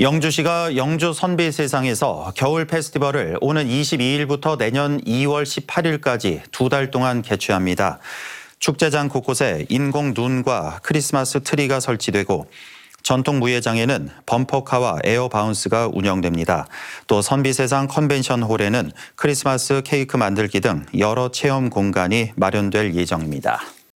영주시가 영주 선비 세상에서 겨울 페스티벌을 오는 22일부터 내년 2월 18일까지 두 달 동안 개최합니다. 축제장 곳곳에 인공 눈과 크리스마스 트리가 설치되고 전통 무예장에는 범퍼카와 air bounce가 운영됩니다. 또 선비세상 컨벤션 홀에는 크리스마스 케이크 만들기 등 여러 체험 공간이 마련될 예정입니다.